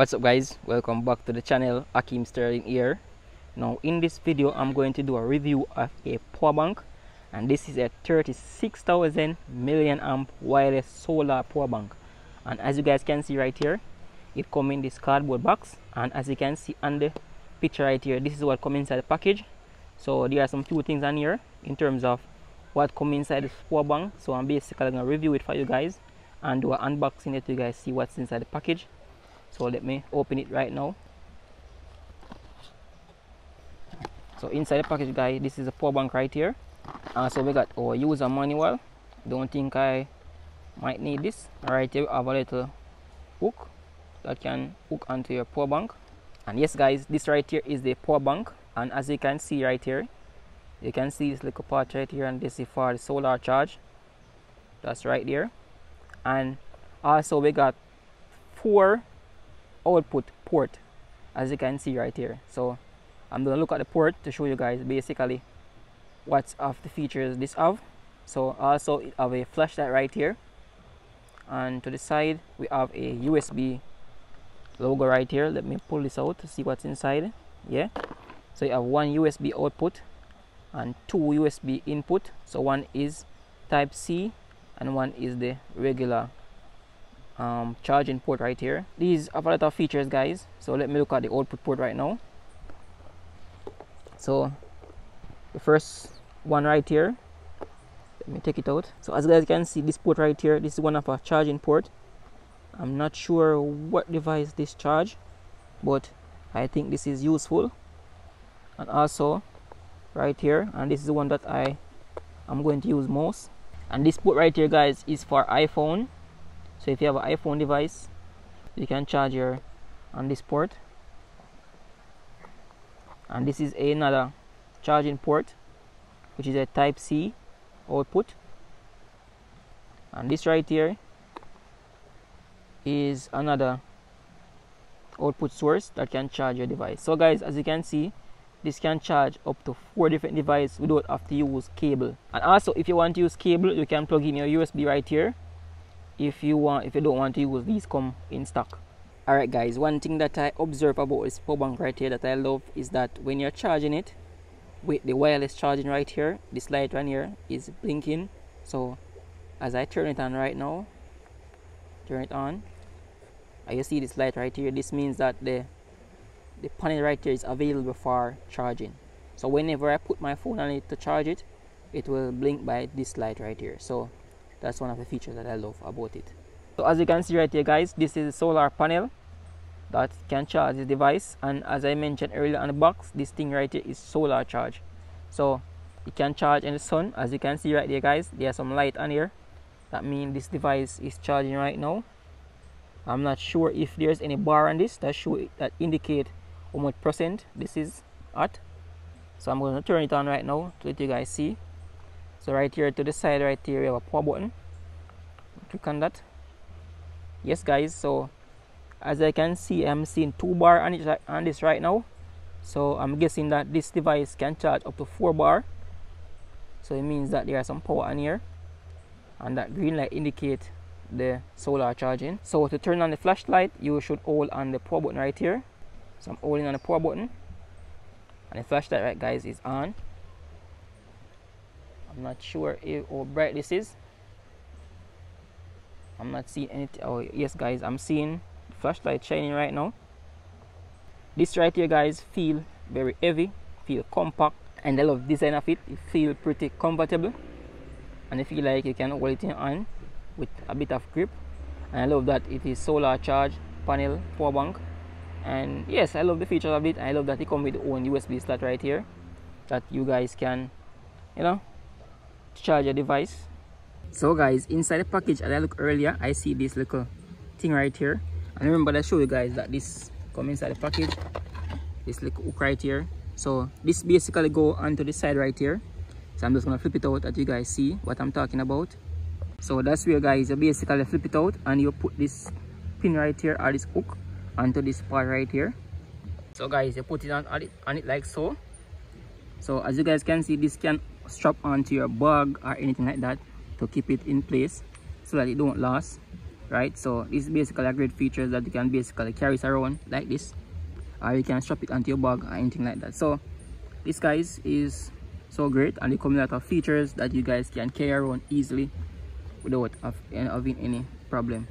what's up guys? Welcome back to the channel. Ackeem Sterling here. Now in this video I'm going to do a review of a power bank and this is a 36,000 milliamp wireless solar power bank. And as you guys can see right here it comes in this cardboard box and as you can see on the picture right here this is what comes inside the package. So there are some few things on here in terms of what comes inside this power bank. So I'm basically gonna review it for you guys and do an unboxing it to you guys see what's inside the package so let me open it right now. So inside the package guys this is a power bank right here. Uh, so we got our user manual. Don't think I might need this. Right here we have a little hook that can hook onto your power bank. And yes guys this right here is the power bank. And as you can see right here you can see this little part right here and this is for the solar charge. That's right there. And also we got four output port as you can see right here. So I'm gonna look at the port to show you guys basically what's of the features this have. So also it have a flashlight right here. And to the side we have a USB logo right here. Let me pull this out to see what's inside. Yeah. So you have one USB output and two USB input. So one is type C and one is the regular um, charging port right here. These have a lot of features guys. So let me look at the output port right now. So the first one right here. Let me take it out. So as you guys can see this port right here this is one of our charging port. I'm not sure what device this charge but I think this is useful. And also right here and this is the one that I am going to use most. And this port right here guys is for iPhone so if you have an iPhone device you can charge your on this port. And this is another charging port which is a type C output. And this right here is another output source that can charge your device. So guys as you can see this can charge up to four different devices without have to use cable. And also if you want to use cable you can plug in your USB right here if you want if you don't want to use these come in stock. Alright guys one thing that I observe about this power bank right here that I love is that when you're charging it with the wireless charging right here this light right here is blinking. So as I turn it on right now turn it on and you see this light right here this means that the the panel right here is available for charging. So whenever I put my phone on it to charge it it will blink by this light right here. So that's one of the features that I love about it. So as you can see right here guys this is a solar panel that can charge the device. And as I mentioned earlier on the box this thing right here is solar charge. So it can charge in the sun. As you can see right there guys there's some light on here. That means this device is charging right now. I'm not sure if there's any bar on this. That show that indicate how much percent this is at. So I'm going to turn it on right now to let you guys see so right here to the side right here we have a power button. Click on that. Yes guys so as I can see I'm seeing two bar on, it, on this right now. So I'm guessing that this device can charge up to four bar. So it means that there are some power on here. And that green light indicate the solar charging. So to turn on the flashlight you should hold on the power button right here. So I'm holding on the power button. And the flashlight right guys is on I'm not sure if, how bright this is. I'm not seeing anything oh yes guys I'm seeing flashlight shining right now. This right here guys feel very heavy feel compact and I love the design of it. It feel pretty comfortable. And I feel like you can hold it in on with a bit of grip. And I love that it is solar charge panel power bank. And yes I love the features of it. I love that it comes with own USB slot right here that you guys can you know charge your device. So guys inside the package as I look earlier I see this little thing right here. And remember I show you guys that this come inside the package. This little hook right here. So this basically go onto the side right here. So I'm just gonna flip it out that you guys see what I'm talking about. So that's where guys you basically flip it out and you put this pin right here or this hook onto this part right here. So guys you put it on, it on it like so. So as you guys can see this can strap onto your bag or anything like that to keep it in place so that it don't last right? So this is basically a great feature that you can basically carry around like this or you can strap it onto your bag or anything like that. So this guys is so great and it comes with a lot of features that you guys can carry around easily without having any problem